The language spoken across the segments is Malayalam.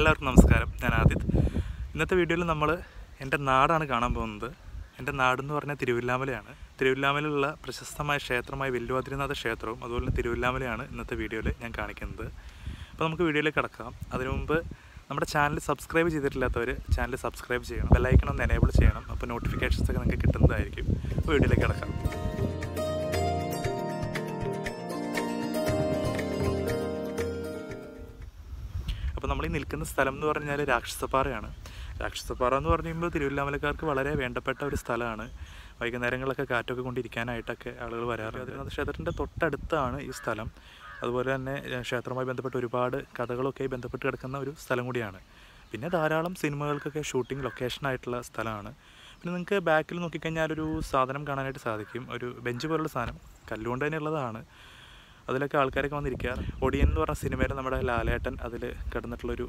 എല്ലാവർക്കും നമസ്കാരം. ഞാൻ ആദിത്. ഇന്നത്തെ വീഡിയോയിൽ നമ്മൾ എന്റെ നാടാണ് കാണാൻ പോകുന്നത്. എന്റെ നാടെന്ന് പറഞ്ഞാൽ തിരുവില്ലാമലയാണ്. തിരുവില്ലാമലയിലുള്ള പ്രശസ്തമായ ക്ഷേത്രമായ വെല്ലുവാതിരിനാഥ ക്ഷേത്രവും അതുപോലെ തന്നെ തിരുവില്ലാമലയാണ് ഇന്നത്തെ വീഡിയോയിൽ ഞാൻ കാണിക്കുന്നത്. അപ്പോൾ നമുക്ക് വീഡിയോയിലേക്ക് കിടക്കാം. അതിനു മുമ്പ് നമ്മുടെ ചാനൽ സബ്സ്ക്രൈബ് ചെയ്തിട്ടില്ലാത്തവർ ചാനൽ സബ്സ്ക്രൈബ് ചെയ്യണം. ബെല്ലൈക്കണം ഒന്ന് എനേബിൾ ചെയ്യണം. അപ്പോൾ നോട്ടിഫിക്കേഷൻസ് ഒക്കെ നിങ്ങൾക്ക് കിട്ടുന്നതായിരിക്കും. അപ്പോൾ വീഡിയോയിലേക്ക് കിടക്കാം. നമ്മൾ ഈ നിൽക്കുന്ന സ്ഥലം എന്ന് പറഞ്ഞാൽ രാക്ഷസപ്പാറയാണ്. രാക്ഷസപ്പാറ എന്ന് പറയുമ്പോൾ തിരുവല്ലാമലക്കാർക്ക് വളരെ വേണ്ടപ്പെട്ട ഒരു സ്ഥലമാണ്. വൈകുന്നേരങ്ങളിലൊക്കെ കാറ്റൊക്കെ കൊണ്ടിരിക്കാനായിട്ടൊക്കെ ആളുകൾ വരാറുണ്ട്. അതിനകത്ത് ക്ഷേത്രത്തിന്റെ തൊട്ടടുത്താണ് ഈ സ്ഥലം. അതുപോലെ തന്നെ ക്ഷേത്രവുമായി ബന്ധപ്പെട്ട് ഒരുപാട് കഥകളൊക്കെ ബന്ധപ്പെട്ട് കിടക്കുന്ന ഒരു സ്ഥലം കൂടിയാണ്. പിന്നെ ധാരാളം സിനിമകൾക്കൊക്കെ ഷൂട്ടിംഗ് ലൊക്കേഷനായിട്ടുള്ള സ്ഥലമാണ്. പിന്നെ നിങ്ങൾക്ക് ബാക്കിൽ നോക്കിക്കഴിഞ്ഞാൽ ഒരു സാധനം കാണാനായിട്ട് സാധിക്കും. ഒരു ബെഞ്ച് പോലുള്ള സാധനം. കല്ലുകൊണ്ട് തന്നെ ഉള്ളതാണ്. അതിലൊക്കെ ആൾക്കാരൊക്കെ വന്നിരിക്കുക ഒടിയൻ എന്ന് പറഞ്ഞ സിനിമയിൽ നമ്മുടെ ലാലേട്ടൻ അതിൽ കിടന്നിട്ടുള്ളൊരു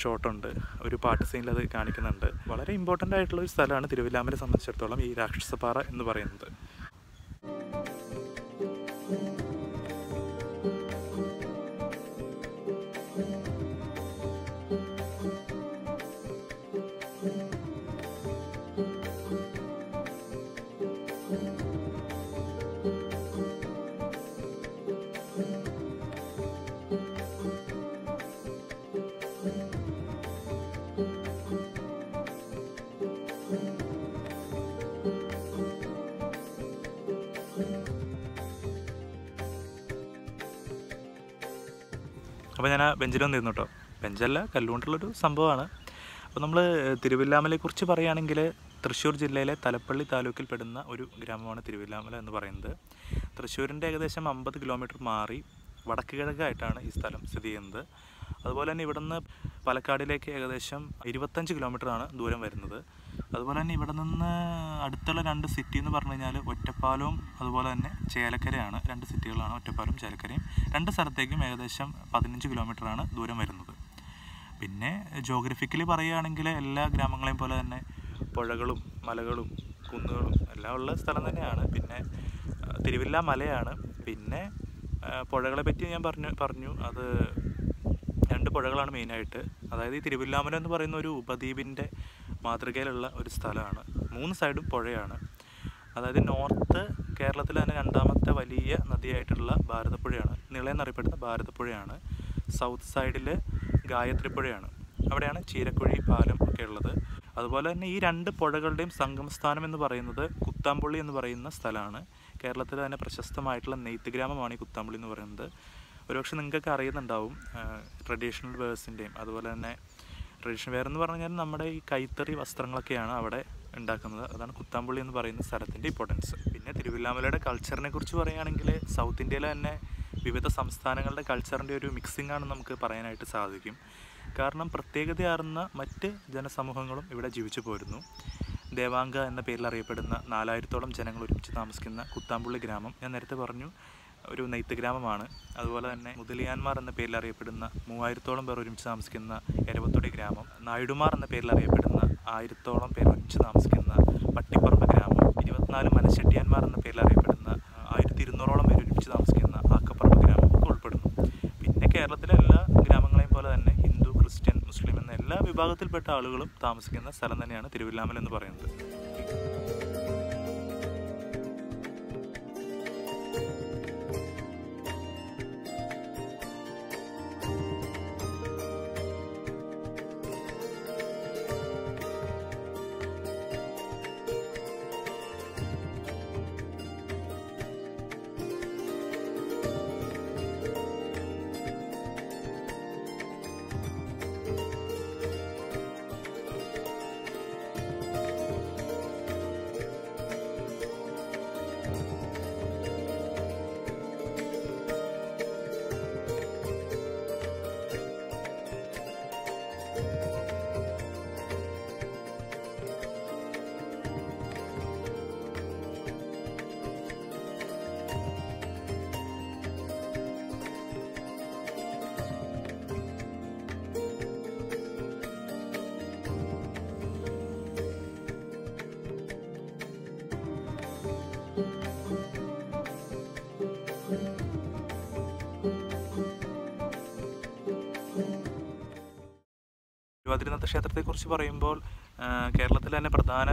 ഷോട്ടുണ്ട്. ഒരു പാട്ട് സീനിൽ അത് കാണിക്കുന്നുണ്ട്. വളരെ ഇമ്പോർട്ടന്റ് ആയിട്ടുള്ള ഒരു സ്ഥലമാണ് തിരുവില്ലാമനെ സംബന്ധിച്ചിടത്തോളം ഈ രാക്ഷസപ്പാറ എന്ന് പറയുന്നത്. അപ്പോൾ ഞാൻ ആ ബെഞ്ചിൽ വന്നിരുന്നു കേട്ടോ. ബെഞ്ചല്ല കല്ലുകൊണ്ടുള്ളൊരു സംഭവമാണ്. അപ്പോൾ നമ്മൾ തിരുവില്ലാമലയെക്കുറിച്ച് പറയുകയാണെങ്കിൽ തൃശ്ശൂർ ജില്ലയിലെ തലപ്പള്ളി താലൂക്കിൽ പെടുന്ന ഒരു ഗ്രാമമാണ് തിരുവില്ലാമല എന്ന് പറയുന്നത്. തൃശ്ശൂരിന്റെ ഏകദേശം അമ്പത് കിലോമീറ്റർ മാറി വടക്ക് കിഴക്കായിട്ടാണ് ഈ സ്ഥലം സ്ഥിതി ചെയ്യുന്നത്. അതുപോലെ തന്നെ ഇവിടുന്ന് പാലക്കാടിലേക്ക് ഏകദേശം ഇരുപത്തഞ്ച് കിലോമീറ്ററാണ് ദൂരം വരുന്നത്. അതുപോലെ തന്നെ ഇവിടെ നിന്ന് അടുത്തുള്ള രണ്ട് സിറ്റി എന്ന് പറഞ്ഞു കഴിഞ്ഞാൽ ഒറ്റപ്പാലവും അതുപോലെ തന്നെ ചേലക്കരയാണ്. രണ്ട് സിറ്റികളാണ് ഒറ്റപ്പാലവും ചേലക്കരയും. രണ്ട് സ്ഥലത്തേക്കും ഏകദേശം പതിനഞ്ച് കിലോമീറ്ററാണ് ദൂരം വരുന്നത്. പിന്നെ ജോഗ്രഫിക്കലി പറയുകയാണെങ്കിൽ എല്ലാ ഗ്രാമങ്ങളെയും പോലെ തന്നെ പുഴകളും മലകളും കുന്നുകളും എല്ലാം ഉള്ള സ്ഥലം തന്നെയാണ്. പിന്നെ തിരുവില്ല മലയാണ് പിന്നെ പുഴകളെ പറ്റി ഞാൻ പറഞ്ഞു പറഞ്ഞു. അത് രണ്ട് പുഴകളാണ് മെയിനായിട്ട്. അതായത് ഈ തിരുവില്ലാമല എന്ന് പറയുന്ന ഒരു ഉപദ്വീപിന്റെ മാതൃകയിലുള്ള ഒരു സ്ഥലമാണ്. മൂന്ന് സൈഡും പുഴയാണ്. അതായത് നോർത്ത് കേരളത്തിലെ തന്നെ രണ്ടാമത്തെ വലിയ നദിയായിട്ടുള്ള ഭാരതപ്പുഴയാണ്. നിളയെന്നറിയപ്പെടുന്ന ഭാരതപ്പുഴയാണ്. സൗത്ത് സൈഡിൽ ഗായത്രി പുഴയാണ് അവിടെയാണ് ചീരക്കുഴി പാലം ഒക്കെ ഉള്ളത്. അതുപോലെ തന്നെ ഈ രണ്ട് പുഴകളുടെയും സംഗമസ്ഥാനം എന്ന് പറയുന്നത് കുത്താമ്പുള്ളി എന്ന് പറയുന്ന സ്ഥലമാണ്. കേരളത്തിലെ തന്നെ പ്രശസ്തമായിട്ടുള്ള നെയ്ത്ത് ഗ്രാമമാണ് ഈ കുത്താമ്പുള്ളി എന്ന് പറയുന്നത്. ഒരുപക്ഷെ നിങ്ങൾക്കൊക്കെ അറിയുന്നുണ്ടാവും ട്രഡീഷണൽ വേഴ്സിന്റെയും അതുപോലെ തന്നെ ട്രഡീഷണൽ വെയർ എന്ന് പറഞ്ഞു കഴിഞ്ഞാൽ നമ്മുടെ ഈ കൈത്തറി വസ്ത്രങ്ങളൊക്കെയാണ് അവിടെ ഉണ്ടാക്കുന്നത്. അതാണ് കുത്താമ്പുള്ളി എന്ന് പറയുന്ന സ്ഥലത്തിന്റെ ഇമ്പോർട്ടൻസ് പിന്നെ തിരുവില്ലാമലയുടെ കൾച്ചറിനെ കുറിച്ച് പറയുകയാണെങ്കിൽ സൗത്ത് ഇന്ത്യയിലെ തന്നെ വിവിധ സംസ്ഥാനങ്ങളുടെ കൾച്ചറിന്റെ ഒരു മിക്സിംഗ് ആണ് നമുക്ക് പറയാനായിട്ട് സാധിക്കും. കാരണം പ്രത്യേകതയാർന്ന മറ്റ് ജനസമൂഹങ്ങളും ഇവിടെ ജീവിച്ചു പോരുന്നു. ദേവാംഗ എന്ന പേരിൽ അറിയപ്പെടുന്ന നാലായിരത്തോളം ജനങ്ങൾ ഒരുമിച്ച് താമസിക്കുന്ന കുത്താമ്പുള്ളി ഗ്രാമം ഞാൻ നേരത്തെ പറഞ്ഞു. ഒരു നെയ്ത്ത് ഗ്രാമമാണ്. അതുപോലെ തന്നെ മുതലിയാന്മാർ എന്ന പേരിൽ അറിയപ്പെടുന്ന മൂവായിരത്തോളം പേർ ഒരുമിച്ച് താമസിക്കുന്ന എരവത്തൊടി ഗ്രാമം നായിഡുമാർ എന്ന പേരിൽ അറിയപ്പെടുന്ന ആയിരത്തോളം പേർ ഒരുമിച്ച് താമസിക്കുന്ന പട്ടിപ്പറമ്പ് ഗ്രാമം ഇരുപത്തിനാല് മനശെട്ടിയാന്മാർ എന്ന പേരിൽ അറിയപ്പെടുന്ന ആയിരത്തി ഇരുന്നൂറോളം പേർ ഒരുമിച്ച് താമസിക്കുന്ന ആക്കപ്പറമ്പ് ഗ്രാമം ഉൾപ്പെടുന്നു. പിന്നെ കേരളത്തിലെ എല്ലാ ഗ്രാമങ്ങളെയും പോലെ തന്നെ ഹിന്ദു ക്രിസ്ത്യൻ മുസ്ലിം എന്ന എല്ലാ വിഭാഗത്തിൽപ്പെട്ട ആളുകളും താമസിക്കുന്ന സ്ഥലം തന്നെയാണ് തിരുവില്ലാമൽ എന്ന് പറയുന്നത്. തിരുവാതിരനാഥ ക്ഷേത്രത്തെക്കുറിച്ച് പറയുമ്പോൾ കേരളത്തിലെ തന്നെ പ്രധാന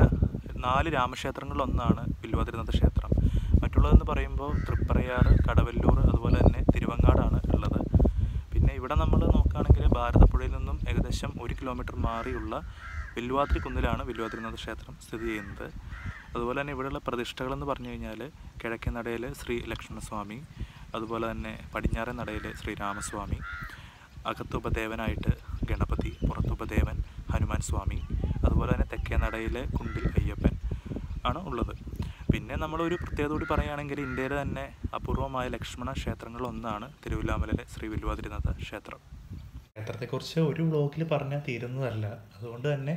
നാല് രാമക്ഷേത്രങ്ങളിലൊന്നാണ് തിരുവാതിരുനാഥ ക്ഷേത്രം. മറ്റുള്ളതെന്ന് പറയുമ്പോൾ തൃപ്പറയാറ് കടവല്ലൂർ അതുപോലെ തന്നെ തിരുവങ്ങാടാണ് ഉള്ളത്. പിന്നെ ഇവിടെ നമ്മൾ നോക്കുകയാണെങ്കിൽ ഭാരതപ്പുഴയിൽ നിന്നും ഏകദേശം ഒരു കിലോമീറ്റർ മാറിയുള്ള വെല്ലുവാതിരി കുന്നിലാണ് വെല്ലുവാതിരിനാഥ ക്ഷേത്രം സ്ഥിതി ചെയ്യുന്നത്. അതുപോലെ തന്നെ ഇവിടെയുള്ള പ്രതിഷ്ഠകളെന്ന് പറഞ്ഞു കഴിഞ്ഞാൽ കിഴക്കേ നടയിൽ ശ്രീ ലക്ഷ്മണസ്വാമി അതുപോലെ തന്നെ പടിഞ്ഞാറൻ നടയിൽ ശ്രീ രാമസ്വാമി അകത്തുപദേവനായിട്ട് ഗണപതി പുറത്തുപദേവൻ ഹനുമാൻ സ്വാമി അതുപോലെ തന്നെ തെക്കേ നടയിൽ കുണ്ടിൽ അയ്യപ്പൻ ആണ് ഉള്ളത്. പിന്നെ നമ്മളൊരു പ്രത്യേകത കൂടി പറയുകയാണെങ്കിൽ ഇന്ത്യയിലെ തന്നെ അപൂർവമായ ലക്ഷ്മണ ക്ഷേത്രങ്ങളൊന്നാണ് തിരുവില്ലാമലയിലെ ശ്രീ വില്വാതിരിനാഥ ക്ഷേത്രം. ക്ഷേത്രത്തെക്കുറിച്ച് ഒരു വ്ളോഗിൽ പറഞ്ഞാൽ തീരുന്നതല്ല. അതുകൊണ്ട് തന്നെ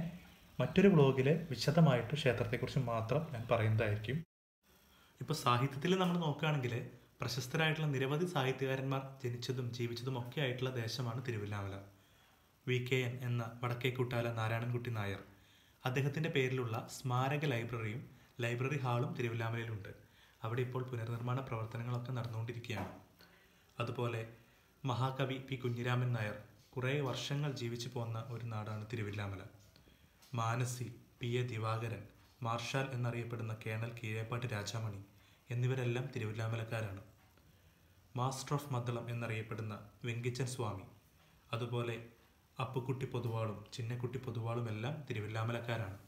മറ്റൊരു ബ്ലോഗിലെ വിശദമായിട്ട് ക്ഷേത്രത്തെക്കുറിച്ച് മാത്രം ഞാൻ പറയുന്നതായിരിക്കും. ഇപ്പോൾ സാഹിത്യത്തിൽ നമ്മൾ നോക്കുകയാണെങ്കിൽ പ്രശസ്തരായിട്ടുള്ള നിരവധി സാഹിത്യകാരന്മാർ ജനിച്ചതും ജീവിച്ചതും ഒക്കെ ആയിട്ടുള്ള ദേശമാണ് തിരുവില്ലാമല. വി കെ എൻ എന്ന വടക്കേക്കുട്ടാല നാരായണൻകുട്ടി നായർ. അദ്ദേഹത്തിന്റെ പേരിലുള്ള സ്മാരക ലൈബ്രറിയും ലൈബ്രറി ഹാളും തിരുവില്ലാമലയിലുണ്ട്. അവിടെ ഇപ്പോൾ പുനർനിർമ്മാണ പ്രവർത്തനങ്ങളൊക്കെ നടന്നുകൊണ്ടിരിക്കുകയാണ്. അതുപോലെ മഹാകവി പി കുഞ്ഞിരാമൻ നായർ കുറേ വർഷങ്ങൾ ജീവിച്ചു പോന്ന ഒരു നാടാണ് Thiruvilwamala. Manasi P. A. Divakaran marshal എന്നറിയപ്പെടുന്ന കേണൽ കീഴേപ്പാട്ട് രാജാമണി എന്നിവരെല്ലാം തിരുവില്ലാമലക്കാരാണ്. മാസ്റ്റർ ഓഫ് മദ്ദളം എന്നറിയപ്പെടുന്ന വെങ്കിച്ചൻ സ്വാമി അതുപോലെ അപ്പുക്കുട്ടി പൊതുവാളും ചിന്നക്കുട്ടി പൊതുവാളുമെല്ലാം തിരുവില്ലാമലക്കാരാണ്.